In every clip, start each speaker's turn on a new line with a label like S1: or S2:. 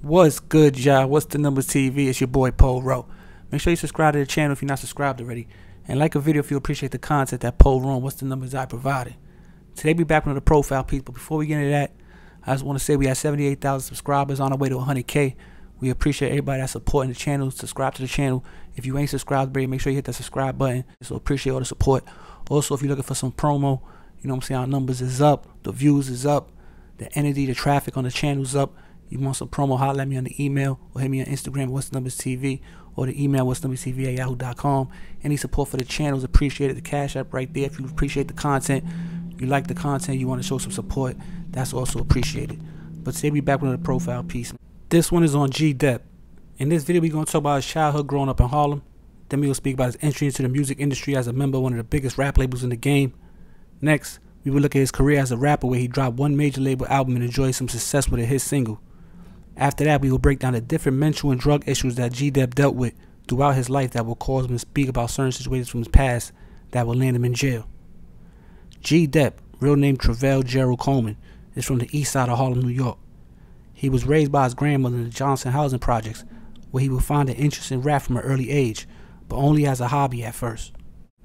S1: What's good, y'all? What's the numbers TV? It's your boy Paul Rowe. Make sure you subscribe to the channel if you're not subscribed already. And like a video if you appreciate the content that Paul Rowe What's the numbers I provided. Today we back with the profile piece, but before we get into that, I just want to say we have 78,000 subscribers on our way to 100K. We appreciate everybody that's supporting the channel. Subscribe to the channel. If you ain't subscribed already, make sure you hit that subscribe button. So appreciate all the support. Also, if you're looking for some promo, you know what I'm saying, our numbers is up, the views is up, the energy, the traffic on the channel is up you want some promo, holler at me on the email or hit me on Instagram, what's numbers TV, or the email, what's numbers TV at yahoo.com. Any support for the channel is appreciated. The Cash App right there. If you appreciate the content, you like the content, you want to show some support, that's also appreciated. But today we back with another profile piece. This one is on G Dep. In this video, we're going to talk about his childhood growing up in Harlem. Then we will speak about his entry into the music industry as a member of one of the biggest rap labels in the game. Next, we will look at his career as a rapper where he dropped one major label album and enjoyed some success with a hit single. After that, we will break down the different mental and drug issues that G-Dep dealt with throughout his life that will cause him to speak about certain situations from his past that will land him in jail. G-Dep, real name Trevell Gerald Coleman, is from the east side of Harlem, New York. He was raised by his grandmother in the Johnson housing projects, where he would find an interest in rap from an early age, but only as a hobby at first.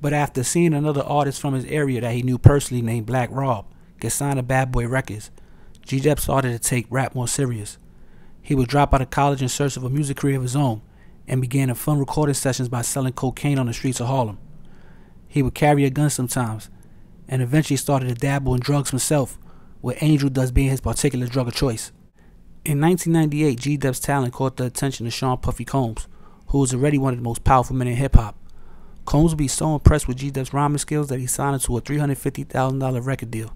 S1: But after seeing another artist from his area that he knew personally named Black Rob get signed to Bad Boy Records, G-Dep started to take rap more serious. He would drop out of college in search of a music career of his own and began in fun recording sessions by selling cocaine on the streets of Harlem. He would carry a gun sometimes and eventually started to dabble in drugs himself, with angel dust being his particular drug of choice. In 1998, G Dep's talent caught the attention of Sean Puffy Combs, who was already one of the most powerful men in hip hop. Combs would be so impressed with G Dep's rhyming skills that he signed him to a $350,000 record deal.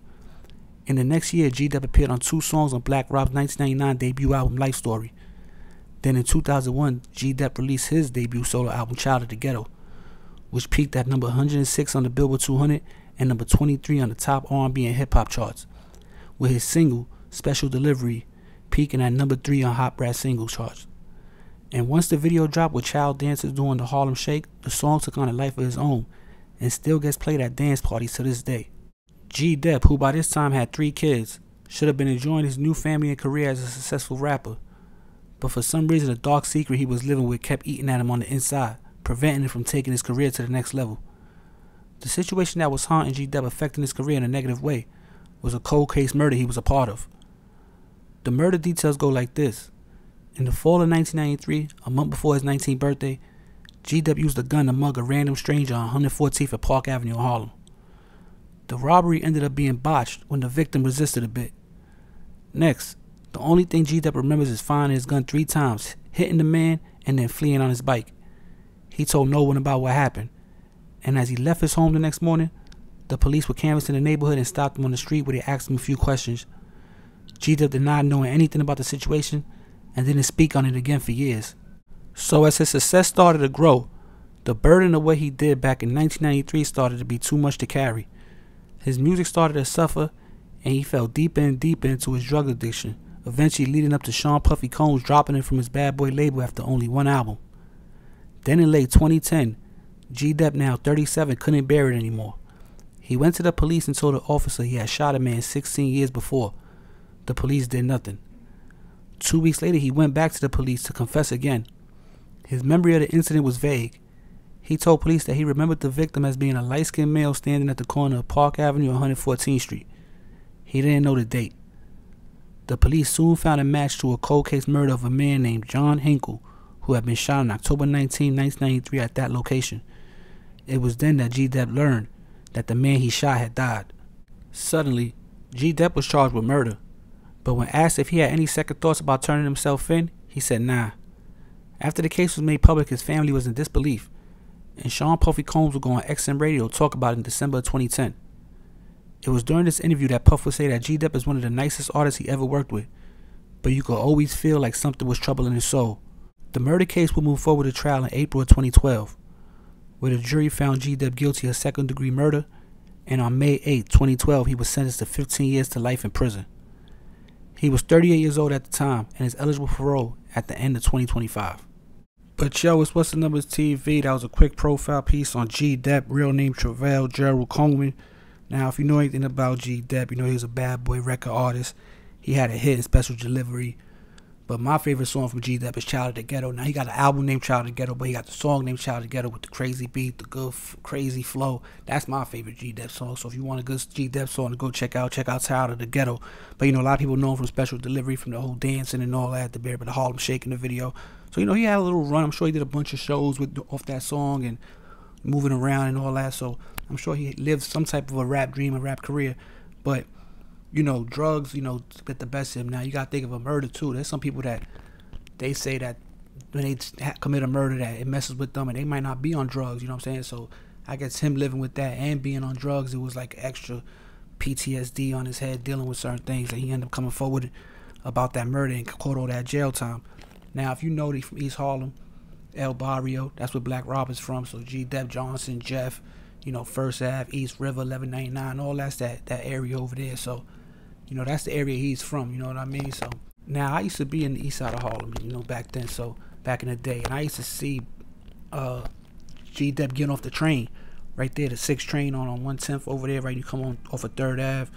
S1: In the next year, G-Dep appeared on two songs on Black Rob's 1999 debut album Life Story. Then in 2001, G-Dep released his debut solo album Child of the Ghetto, which peaked at number 106 on the Billboard 200 and number 23 on the top R&B and hip hop charts, with his single Special Delivery peaking at number 3 on Hot Brass Singles charts. And once the video dropped with child dancers doing the Harlem Shake, the song took on a life of its own and still gets played at dance parties to this day. G Dep, who by this time had three kids, should have been enjoying his new family and career as a successful rapper. But for some reason, a dark secret he was living with kept eating at him on the inside, preventing him from taking his career to the next level. The situation that was haunting G Dep affecting his career in a negative way was a cold case murder he was a part of. The murder details go like this. In the fall of 1993, a month before his 19th birthday, G Dep used a gun to mug a random stranger on 114th at Park Avenue in Harlem. The robbery ended up being botched when the victim resisted a bit. Next, the only thing G-Dep remembers is firing his gun three times, hitting the man, and then fleeing on his bike. He told no one about what happened, and as he left his home the next morning, the police were canvassing the neighborhood and stopped him on the street where they asked him a few questions. G-Dep denied knowing anything about the situation and didn't speak on it again for years. So as his success started to grow, the burden of what he did back in 1993 started to be too much to carry. His music started to suffer, and he fell deeper and deeper into his drug addiction, eventually leading up to Sean Puffy Combs dropping him from his Bad Boy label after only one album. Then in late 2010, G Dep, now 37, couldn't bear it anymore. He went to the police and told the officer he had shot a man 16 years before. The police did nothing. Two weeks later, he went back to the police to confess again. His memory of the incident was vague, he told police that he remembered the victim as being a light skinned male standing at the corner of Park Avenue and 114th Street. He didn't know the date. The police soon found a match to a cold case murder of a man named John Henkel, who had been shot on October 19, 1993 at that location. It was then that G Dep learned that the man he shot had died. Suddenly, G Dep was charged with murder, but when asked if he had any second thoughts about turning himself in, he said nah. After the case was made public, his family was in disbelief and Sean Puffy Combs would go on XM Radio talk about it in December of 2010. It was during this interview that Puff would say that G Dep is one of the nicest artists he ever worked with, but you could always feel like something was troubling his soul. The murder case would move forward to trial in April of 2012, where the jury found G Dep guilty of second degree murder, and on May 8, 2012, he was sentenced to 15 years to life in prison. He was 38 years old at the time and is eligible for parole at the end of 2025. But yo, it's What's the Numbers TV. That was a quick profile piece on G Dep, real name Trevell Gerald Coleman. Now, if you know anything about G Dep, you know he was a bad boy record artist. He had a hit in special delivery, But my favorite song from G Dep is Child of the Ghetto. Now he got an album named Child of the Ghetto, but he got the song named Child of the Ghetto with the crazy beat, the good crazy flow. That's my favorite G Dep song. So if you want a good G Dep song to go check out, check out Child of the Ghetto. But you know, a lot of people know him from Special Delivery, from the whole dancing and all that, the Bear, but the Harlem Shake in the video. So you know, he had a little run. I'm sure he did a bunch of shows with off that song and moving around and all that. So I'm sure he lived some type of a rap dream, a rap career. But you know, drugs, you know, get the best of him. Now you gotta think of a murder too. There's some people that they say that when they commit a murder that it messes with them and they might not be on drugs, you know what I'm saying? So I guess him living with that and being on drugs, it was like extra PTSD on his head dealing with certain things and he ended up coming forward about that murder and caught all that jail time. Now, if you know he from East Harlem, El Barrio, that's where Black Rob is from. So G. Dep Johnson, Jeff, you know, First Ave, East River, 1199, all that's that, that area over there. So, you know, that's the area he's from, you know what I mean? So now I used to be in the east side of Harlem, you know, back then. So back in the day, and I used to see uh, G Dep getting off the train right there, the sixth train on on one tenth over there. Right, you come on off of Third Ave.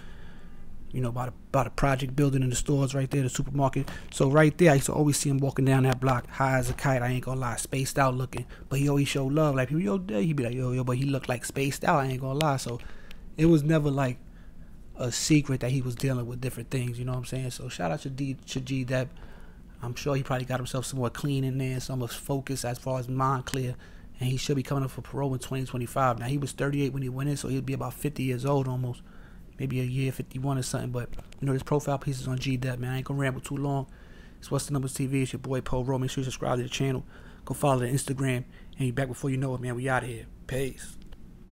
S1: You know, by the, by the project building and the stores right there, the supermarket. So right there, I used to always see him walking down that block, high as a kite. I ain't gonna lie, spaced out looking, but he always showed love. Like yo, he'd be like, yo, yo, but he looked like spaced out. I ain't gonna lie. So it was never like a secret that he was dealing with different things. You know what I'm saying? So shout out to D to G Dep. I'm sure he probably got himself some more clean in there, some of focus as far as mind clear, and he should be coming up for parole in 2025. Now he was 38 when he went in, so he'll be about 50 years old almost, maybe a year 51 or something. But you know, this profile piece is on G man. I ain't gonna ramble too long. It's what's the numbers TV. It's your boy Paul Rowe. Make sure you subscribe to the channel. Go follow the Instagram, and you back before you know it, man. We out of here. Peace.